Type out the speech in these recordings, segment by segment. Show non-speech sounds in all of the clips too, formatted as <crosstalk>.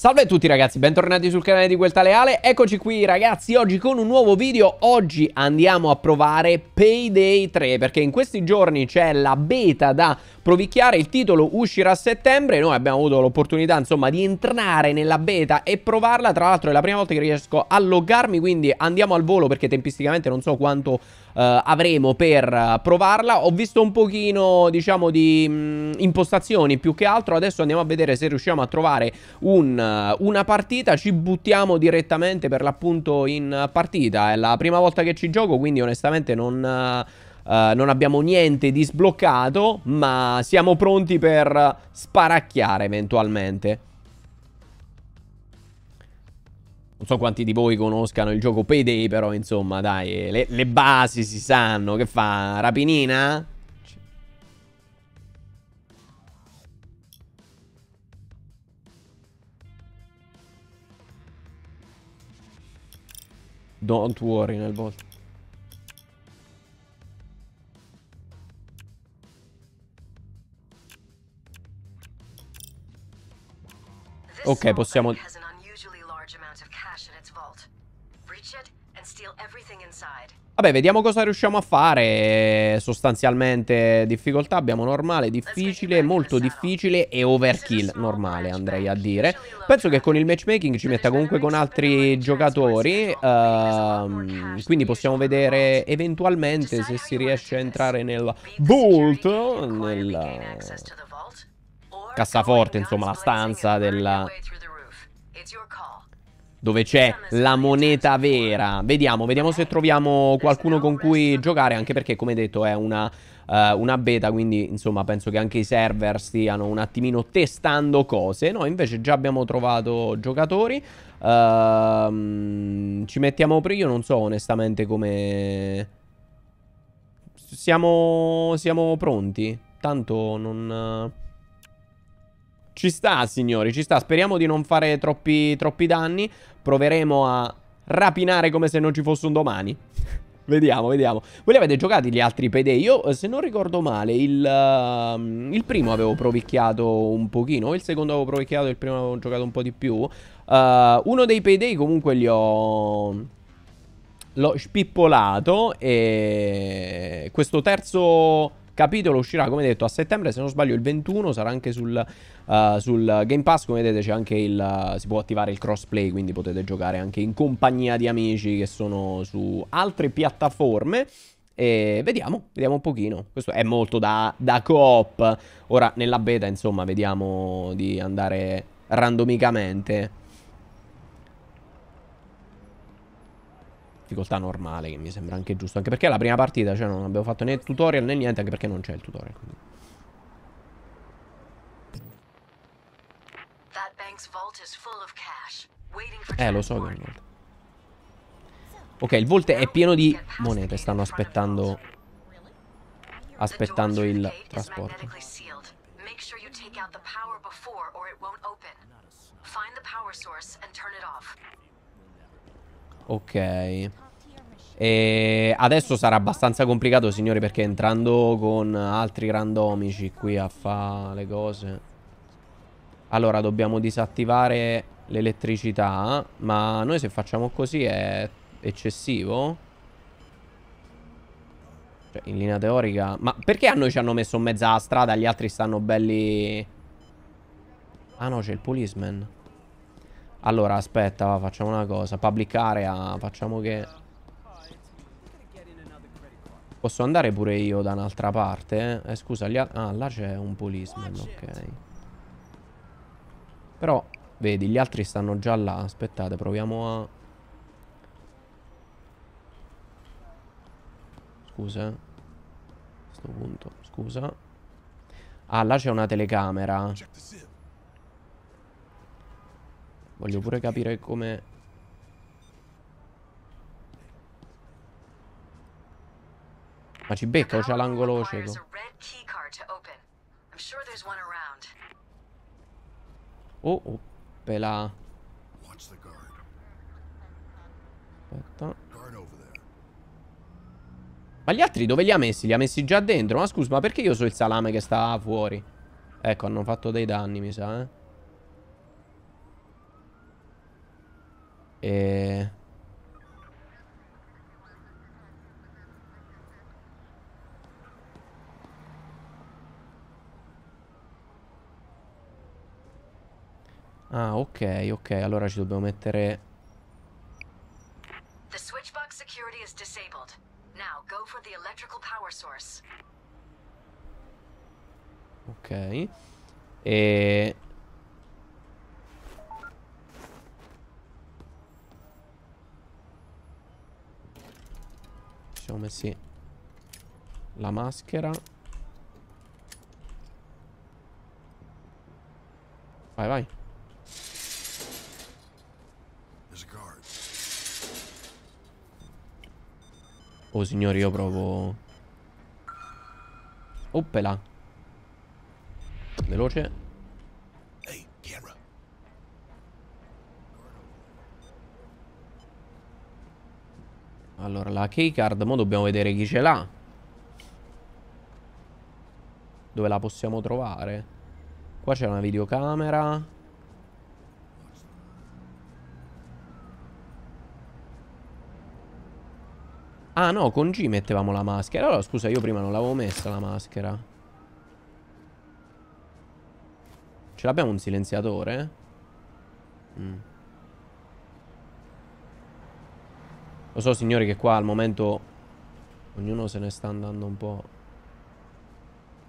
Salve a tutti ragazzi, bentornati sul canale di Guelta Leale Eccoci qui ragazzi, oggi con un nuovo video. Oggi andiamo a provare Payday 3 Perché in questi giorni c'è la beta da provicchiare. Il titolo uscirà a settembre. Noi abbiamo avuto l'opportunità insomma di entrare nella beta e provarla. Tra l'altro è la prima volta che riesco a loggarmi Quindi andiamo al volo perché tempisticamente non so quanto Uh, avremo per provarla. Ho visto un pochino, diciamo, di mh, mm, impostazioni più che altro. Adesso andiamo a vedere se riusciamo a trovare un, uh, una partita. Ci buttiamo direttamente per l'appunto in partita. È la prima volta che ci gioco, quindi onestamente non... Uh, non abbiamo niente di sbloccato, ma siamo pronti per sparacchiare eventualmente. Non so quanti di voi conoscano il gioco Payday, però insomma, dai, le, le basi si sanno. Che fa? Rapinina? Don't worry nel volto. Ok, possiamo Vabbè, vediamo cosa riusciamo a fare. Sostanzialmente difficoltà abbiamo normale, difficile, molto difficile e overkill normale, andrei a dire. Penso che con il matchmaking ci metta comunque con altri giocatori. Uh, quindi possiamo vedere eventualmente se si riesce a entrare nel vault, nel cassaforte, insomma, la stanza della dove c'è la moneta vera. Vediamo, vediamo se troviamo qualcuno con cui giocare, anche perché come detto è una, uh, una beta, quindi insomma penso che anche i server stiano un attimino testando cose. No, invece già abbiamo trovato giocatori. Uh, ci mettiamo prima, io non so onestamente come... Siamo, siamo pronti? Tanto non... Ci sta, signori, ci sta. Speriamo di non fare troppi, troppi danni. Proveremo a rapinare come se non ci fosse un domani. <laughs> vediamo, vediamo. Voi li avete giocati gli altri payday? Io, se non ricordo male, il, uh, il primo avevo provicchiato un pochino. Il secondo avevo provicchiato, il primo avevo giocato un po' di più. Uh, uno dei payday comunque li ho... L'ho spippolato e questo terzo capitolo uscirà, come detto, a settembre, se non sbaglio il 21, sarà anche sul, uh, sul Game Pass, come vedete c'è anche il, uh, si può attivare il crossplay, quindi potete giocare anche in compagnia di amici che sono su altre piattaforme. E vediamo, vediamo un pochino. Questo è molto da, da coop. Ora, nella beta, insomma, vediamo di andare randomicamente. difficoltà normale che mi sembra anche giusto Anche perché è la prima partita Cioè non abbiamo fatto né tutorial né niente Anche perché non c'è il tutorial quindi. Eh lo so che è un vault Ok il vault è pieno di monete Stanno aspettando Aspettando il trasporto. Ok. E adesso sarà abbastanza complicato, signori, perché entrando con altri randomici qui a fare le cose... Allora, dobbiamo disattivare l'elettricità, ma noi se facciamo così è eccessivo? Cioè, in linea teorica... Ma perché a noi ci hanno messo alla strada, gli altri stanno belli... Ah no, c'è il policeman. Allora, aspetta, va, facciamo una cosa. Public area, facciamo che... Posso andare pure io da un'altra parte? Eh, scusa, gli ah, là c'è un policeman, ok. Però, vedi, gli altri stanno già là. Aspettate, proviamo a... Scusa. A questo punto, scusa. Ah, là c'è una telecamera. Voglio pure capire come... Ma ci becca o c'è l'angolo cieco? Oh, pela. Aspetta. Ma gli altri dove li ha messi? Li ha messi già dentro? Ma scusa, ma perché io so il salame che sta fuori? Ecco, hanno fatto dei danni, mi sa, eh. E... Ah, ok, ok. Allora ci dobbiamo mettere... The switchbox security is disabled. Now go for the electrical power source. Ok. E... Ci siamo messi la maschera. Vai, vai. Oh signori io provo. Oppela Veloce. Allora la keycard Mo dobbiamo vedere chi ce l'ha. Dove la possiamo trovare? Qua c'è una videocamera Ah no, con G mettevamo la maschera. Allora scusa, io prima non l'avevo messa la maschera. Ce l'abbiamo un silenziatore? Mm. Lo so signori che qua al momento ognuno se ne sta andando un po'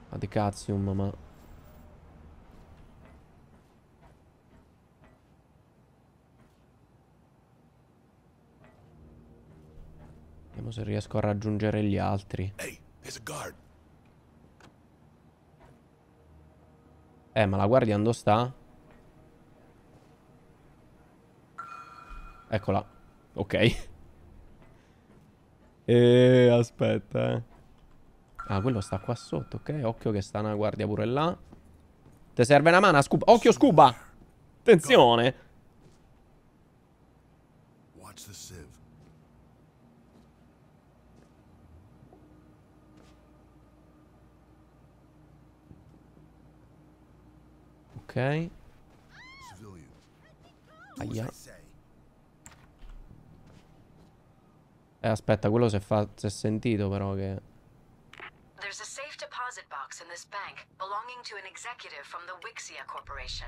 ad cazzium, ma... Vediamo se riesco a raggiungere gli altri. Eh, ma la guardia dove sta? Eccola. Ok. E aspetta, eh. Ah, quello sta qua sotto, ok. Occhio che sta una guardia pure là. Ti serve una mano, scuba. Occhio, scuba! Attenzione! Watch the Ok. Aia. Eh, aspetta, quello si è, si è sentito però che... There's a safe deposit box in this bank belonging to an executive from the Wixia Corporation.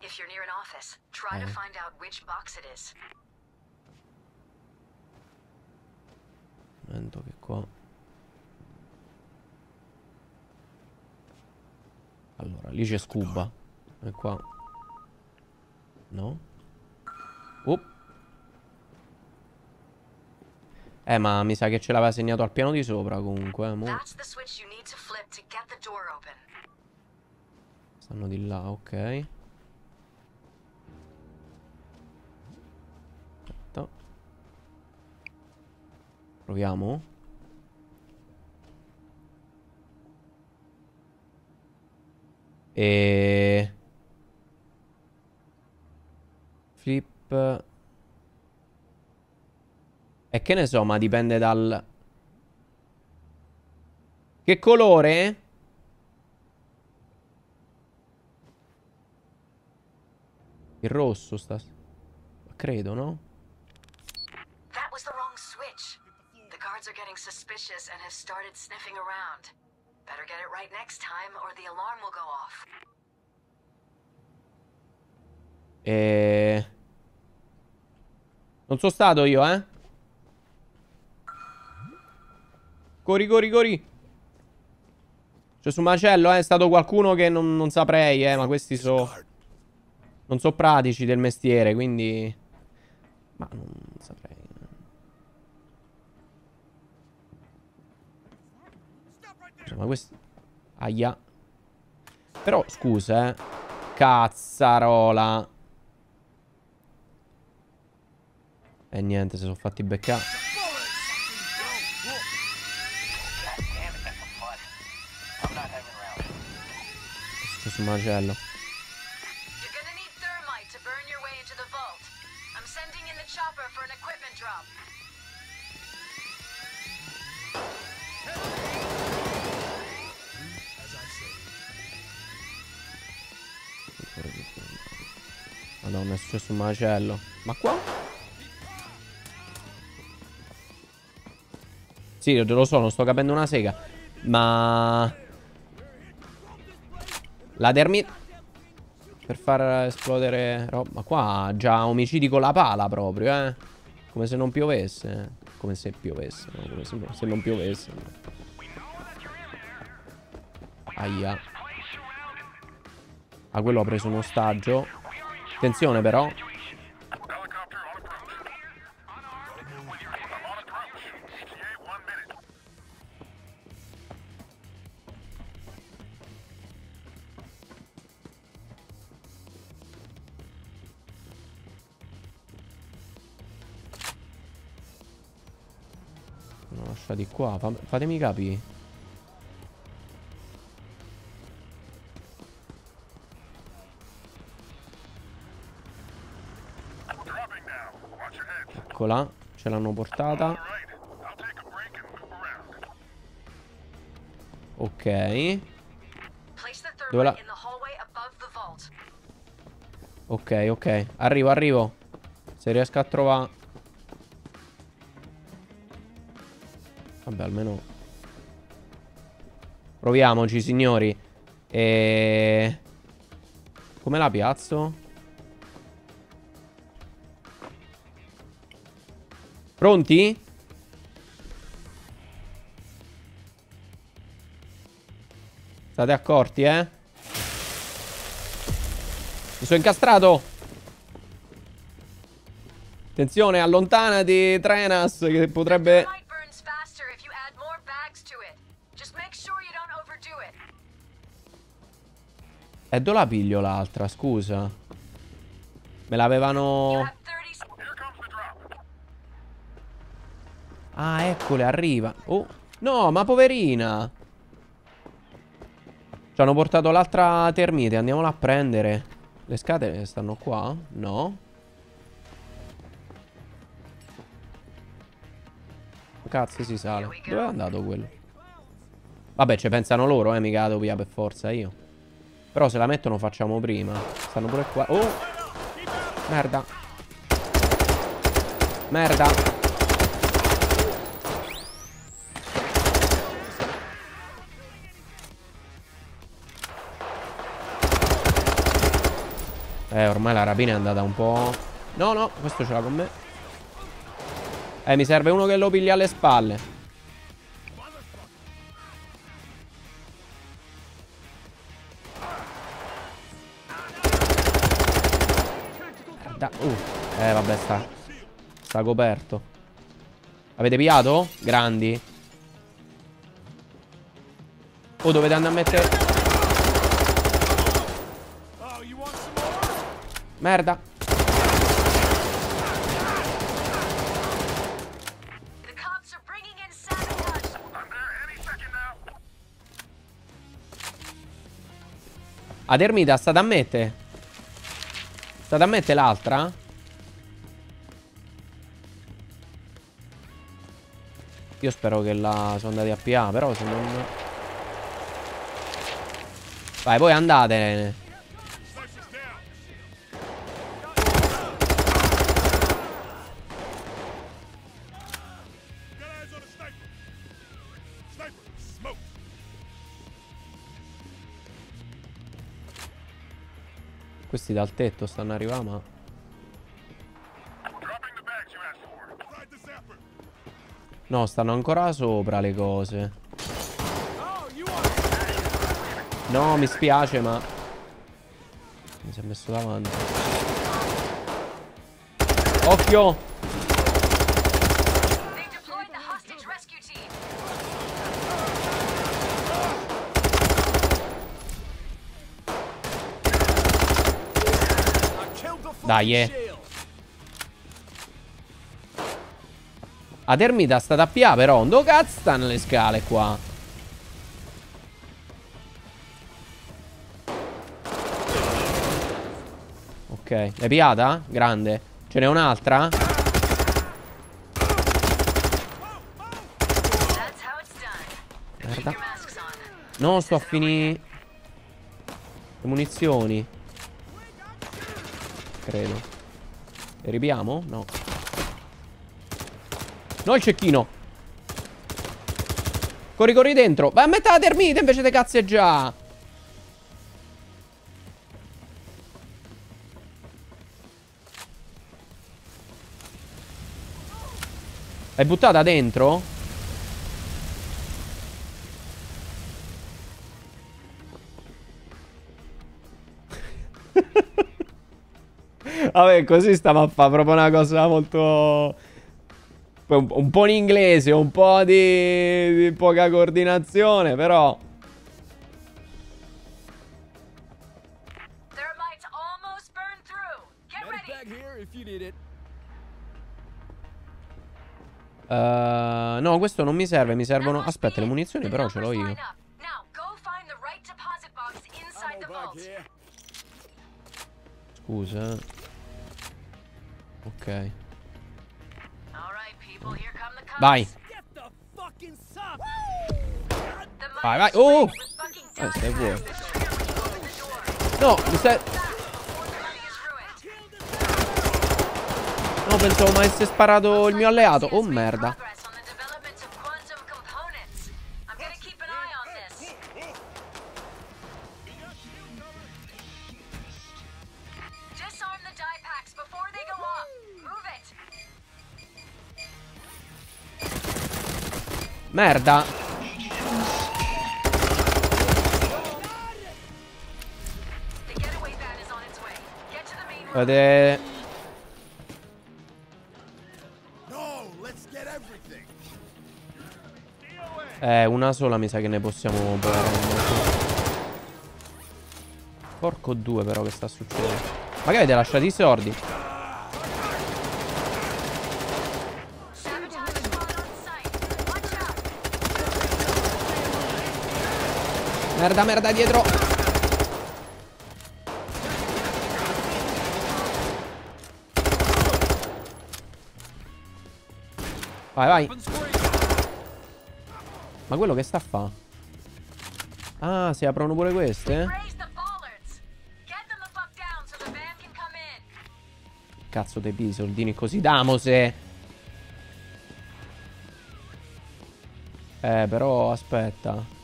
If you're near an office, try eh. to find out which box it is. Momento che qua... Allora, lì c'è scuba. E qua. No? Oh. Eh, ma mi sa che ce l'aveva segnato al piano di sopra comunque. Eh, Stanno di là, ok. Aspetta. Proviamo. E... Flip... E che ne so, ma dipende dal... Che colore? Il rosso sta... Credo, no? That was the wrong switch. The guards are getting suspicious and have started sniffing around. Better get it right next time or the alarm will go off. E... Non sono stato io, eh? Corri, corri, corri. Cioè, su macello, eh, è stato qualcuno che non, non saprei, eh, ma questi sono... Non sono pratici del mestiere, quindi... Ma non saprei. Ma questo... Aia. Però, scusa, eh. Cazzarola. E niente, si sono fatti beccare. È successo un macello. Ma qua? Sì, lo so, non sto capendo una sega. Ma... La termite... Per far esplodere roba. Ma qua già omicidi con la pala proprio, eh. Come se non piovesse. Come se piovesse, no? Come se, non piovesse. Aia. Ah, quello ha preso un ostaggio. Attenzione però. Lascia di qua. Fatemi capire. Eccola, ce l'hanno portata. Ok. Dove la... Ok, ok. Arrivo, arrivo. Se riesco a trovare... Vabbè, almeno... Proviamoci, signori. E... Come la piazzo? Pronti? State accorti, eh? Mi sono incastrato. Attenzione, allontanati, Trenas, che potrebbe... E dove la piglio l'altra, scusa? Me l'avevano... Ah, eccole, arriva. Oh, no, ma poverina. Ci hanno portato l'altra termite, andiamola a prendere. Le scatole stanno qua? No. Cazzo si sale. Dove è andato quello? Vabbè, ci pensano loro, eh, mica la via per forza io. Però se la mettono facciamo prima. Stanno pure qua. Oh! Merda. Merda. Eh, ormai la rapina è andata un po'... No, no, questo ce l'ha con me. Eh, mi serve uno che lo piglia alle spalle. Da uh. Eh, vabbè, sta... Sta coperto. Avete pigliato? Grandi. Oh, dovete andare a mettere... Merda. Ad Ermita sta da mette. Sta da mette l'altra? Io spero che la sono andati a PA, però se non... Vai, voi andate. Questi dal tetto stanno arrivando ma... No, stanno ancora sopra le cose. No, mi spiace ma... Mi si è messo davanti. Occhio! Dai, eh. Ad Ermita sta da PA però. Dove cazzo stanno le scale qua? Ok, l'hai piata? Grande. Ce n'è un'altra? Merda. No, sto a finire... Le munizioni. Credo. E ripiamo? No. No il cecchino. Corri, corri dentro. Vai a mettere la termite invece di cazzeggiare. L'hai buttata dentro? Vabbè, così stiamo a fare proprio una cosa molto... Un, un po' in inglese, un po' di, di poca coordinazione, però... Uh, no, questo non mi serve, mi servono... Aspetta, le munizioni però ce l'ho io. Scusa. Ok. Vai. Vai, vai. Oh! Eh, stai fuori. No, mi stai... No, pensavo mai avesse sparato il mio alleato. Oh, merda. Merda. Guardate. Eh, una sola mi sa che ne possiamo prendere. Porco due però che sta succedendo. Ma che avete lasciato i sordi? Merda, merda, dietro. Vai, vai. Ma quello che sta a fa? Ah, si aprono pure queste? Cazzo dei soldini così damose. Eh, però aspetta.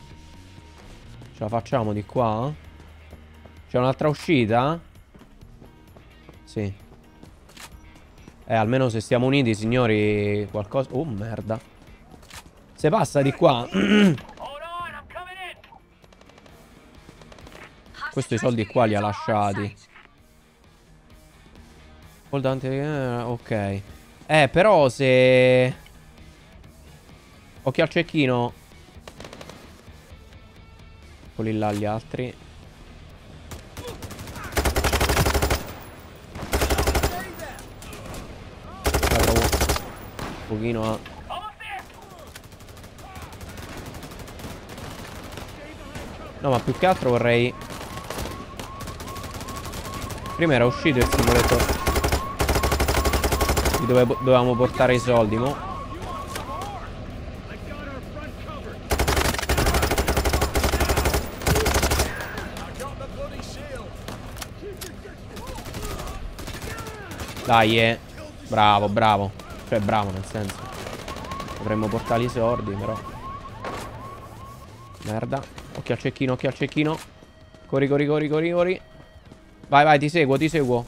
Ce la facciamo di qua? C'è un'altra uscita? Sì. Eh, almeno se stiamo uniti, signori, qualcosa... Oh, merda. Se passa di qua... <clears throat> Questo i soldi qua li ha lasciati. Eh, ok. Eh, però se... Occhio al cecchino. Eccoli là gli altri. Provo un pochino a... No, ma più che altro vorrei... Prima era uscito il simulator di dove dovevamo portare i soldi, mo' Dai, eh. Bravo, bravo. Cioè, bravo nel senso. Dovremmo portare i sordi, però. Merda. Occhio al cecchino, occhio al cecchino. Corri, corri, corri, corri, corri. Vai, vai, ti seguo, ti seguo.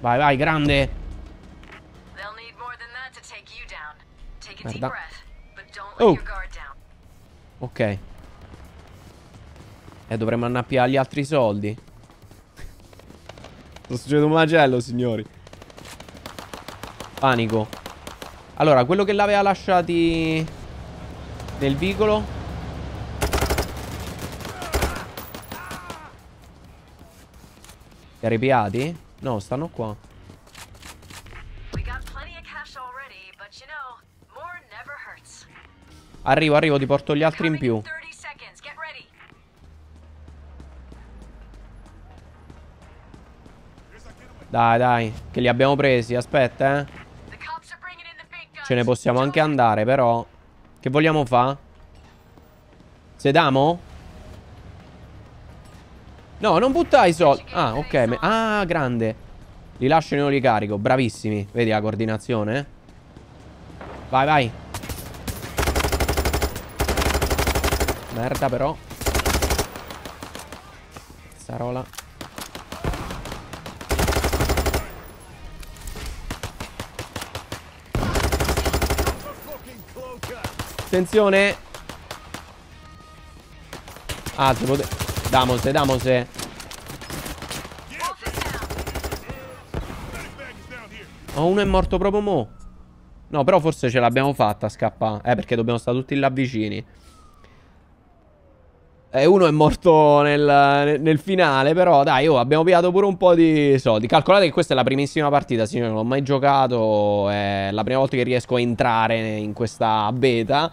Vai, vai, grande. Merda. Oh. Ok. E dovremmo annappiare gli altri soldi. Sto succedendo un macello, signori. Panico. Allora, quello che l'aveva lasciati nel vicolo. Li ha ripiati? No, stanno qua. Arrivo, arrivo, ti porto gli altri in più. Dai, dai, che li abbiamo presi. Aspetta, eh. Ce ne possiamo anche andare, però. Che vogliamo fare? Sedamo? No, non butta i soldi. Ah, ok. Ah, grande. Li lascio e non li carico. Bravissimi. Vedi la coordinazione? Vai, vai. Merda, però. Sarola. Attenzione. Si poteva... Damose, damose. Oh, uno è morto proprio mo. No, però forse ce l'abbiamo fatta a scappare. Eh, perché dobbiamo stare tutti là vicini. E uno è morto nel, nel finale, però dai, oh, abbiamo pigliato pure un po' di soldi. Calcolate che questa è la primissima partita, signore, non ho mai giocato, è la prima volta che riesco a entrare in questa beta.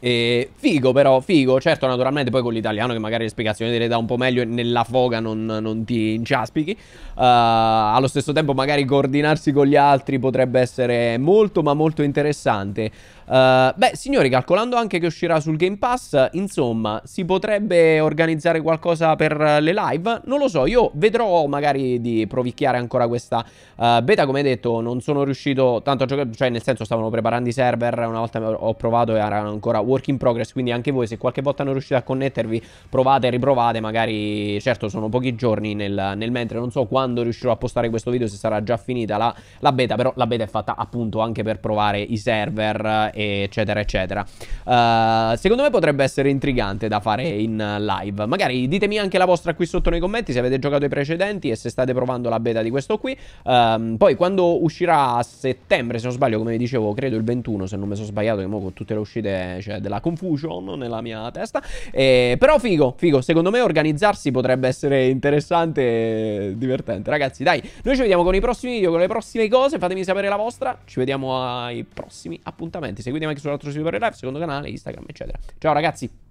E figo però, figo, certo naturalmente poi con l'italiano che magari le spiegazioni te le dà un po' meglio e nella foga non, non ti inciaspichi uh, Allo stesso tempo magari coordinarsi con gli altri potrebbe essere molto ma molto interessante Uh, beh, signori, calcolando anche che uscirà sul Game Pass, insomma, si potrebbe organizzare qualcosa per le live? Non lo so, io vedrò magari di provicchiare ancora questa uh, beta, come detto, non sono riuscito tanto a giocare, cioè nel senso stavano preparando i server, una volta ho provato e erano ancora work in progress, quindi anche voi se qualche volta non riuscite a connettervi, provate e riprovate, magari, certo sono pochi giorni nel, nel mentre, non so quando riuscirò a postare questo video, se sarà già finita la, la beta, però la beta è fatta appunto anche per provare i server eccetera eccetera. Uh, secondo me potrebbe essere intrigante da fare in live. Magari ditemi anche la vostra qui sotto nei commenti se avete giocato i precedenti e se state provando la beta di questo qui. Uh, poi quando uscirà a settembre se non sbaglio come vi dicevo credo il 21 se non mi sono sbagliato che mo con tutte le uscite cioè, della confusion nella mia testa. Eh, però figo figo secondo me organizzarsi potrebbe essere interessante e divertente. Ragazzi dai noi ci vediamo con i prossimi video con le prossime cose fatemi sapere la vostra. Ci vediamo ai prossimi appuntamenti seguitemi anche sull'altro sito per live, secondo canale, Instagram, eccetera. Ciao ragazzi!